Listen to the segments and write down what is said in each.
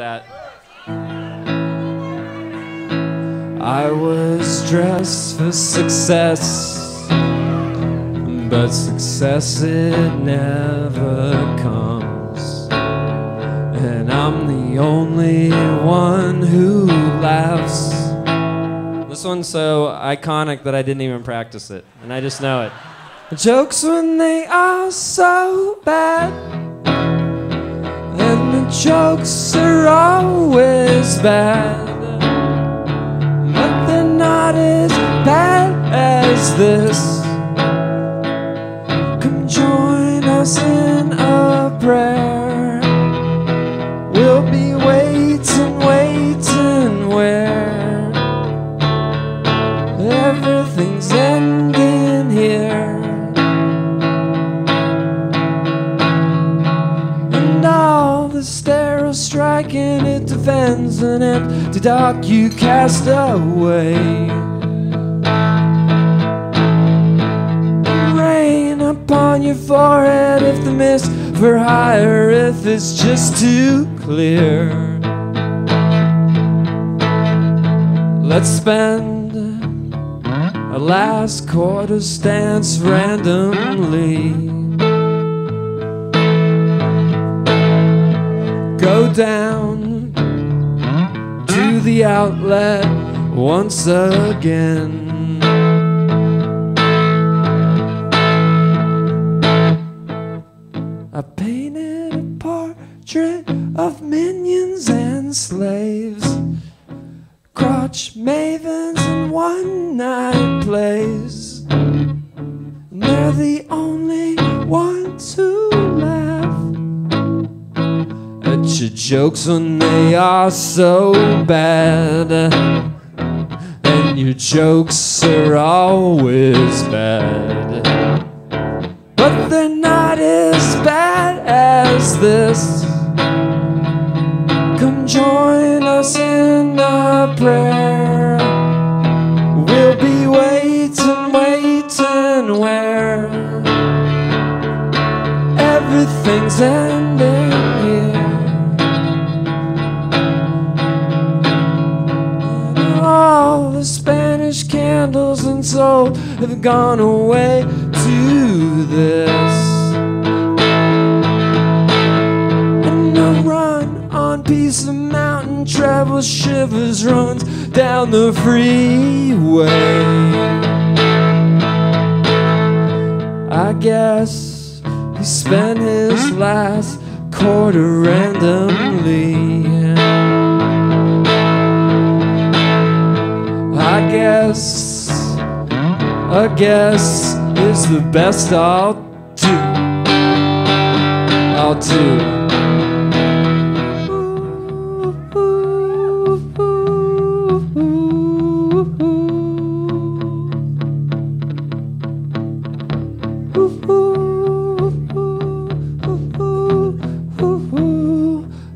that. I was dressed for success, but success it never comes. And I'm the only one who laughs. This one's so iconic that I didn't even practice it, and I just know it. Jokes when they are so bad, jokes are always bad, but they're not as bad as this. Come join us in the sterile striking, it defends an empty dock you cast away. Rain upon your forehead if the mist for higher, if it's just too clear. Let's spend a last quarter stance randomly. Go down to the outlet once again. I painted a portrait of minions and slaves, crotch mavens and one night plays. And they're the only jokes when they are so bad. And your jokes are always bad. But they're not as bad as this. Come join us in a prayer. We'll be waiting, waiting where everything's ending all the Spanish candles and soul have gone away to this. And I run on piece of mountain, travel shivers, runs down the freeway. I guess he spent his last quarter randomly. Guess, I guess it's the best I'll do. I'll do.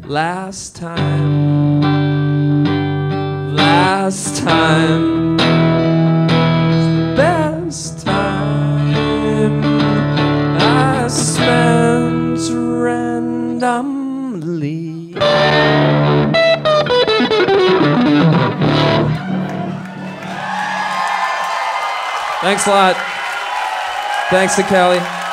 Last time, last time, best time I spent randomly. Thanks a lot. Thanks to Kelly.